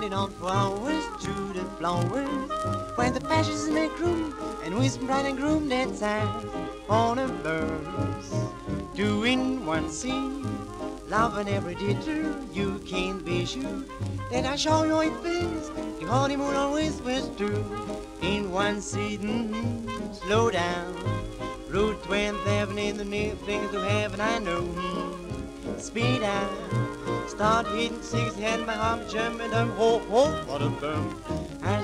flowers to the flowers. When the fashions make room and with bride and groom that's on a verse. Doing one scene, loving every detail. You can't be sure that I show you it feels. The honeymoon always was true. In one mm-hmm, slow down. Route 27 in the near things to heaven, I know. Speed out. Start hitting six, head my heart jumping up. Ho, ho, what a bum.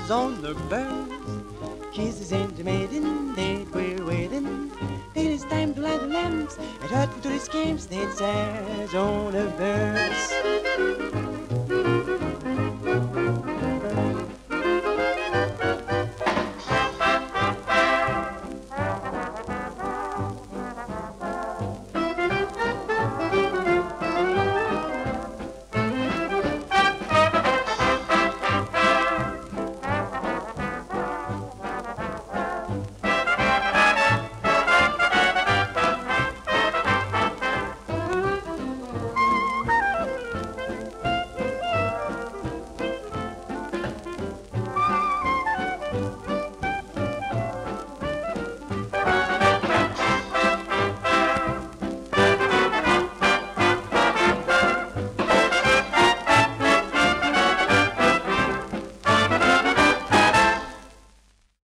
On the birds. Kisses intimating that we're waiting. Then it's time to light the lamps and hurt to these games that says on the birds.